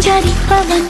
jadi paman